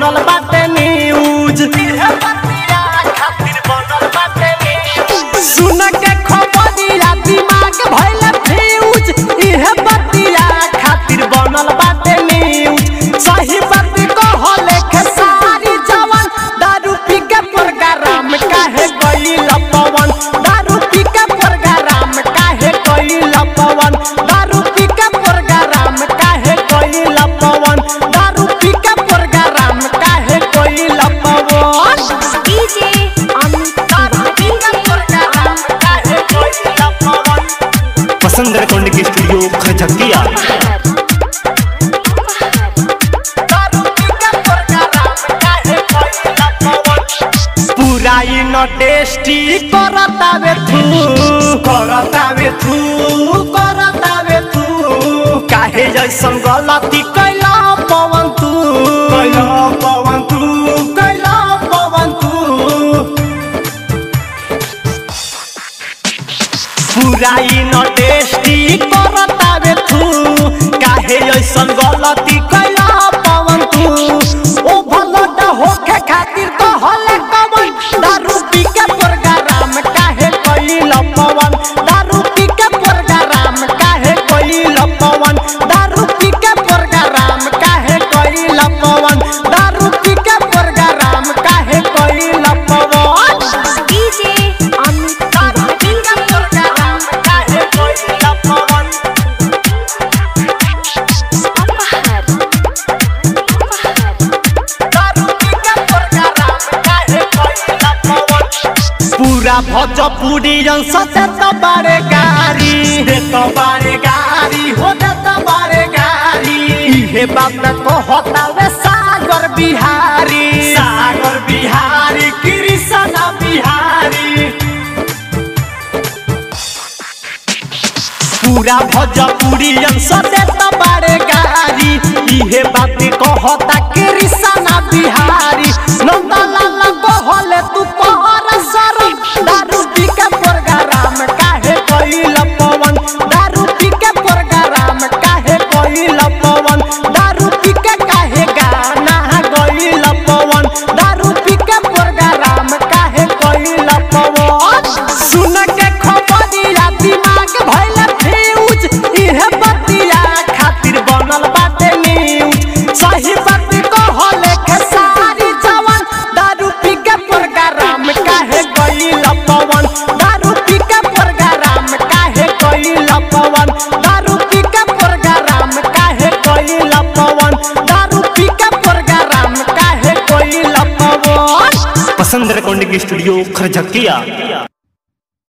बनल बाटे न्यूज़। सुन के खबरिया दिमाग भइल रेकॉर्डिंग के स्टूडियो खजकिया दारू पी के प्रोग्राम काहे गइल पवन पूरा इन टेस्टी करतावे थू करतावे थू थू काहे जैसन गलती कैला पवन तू। कैला पवन तू। पूरा न टेस्टी करता करतावे तू काहे ऐसन गलती कैला पवन तू ओ भलट होखे खातिर कहले कवन दारू पी के भोजपुरी सते तो बारे गारी तो गारी हो दे तो बारे गारी इहे बात कहता वे सागर बिहारी। सागर बिहारी कृष्ण बिहारी। पूरा भोजपुरी तो बारे गारी इहे बात कहता कृष्ण बिहारी। स्टूडियो खरझकिया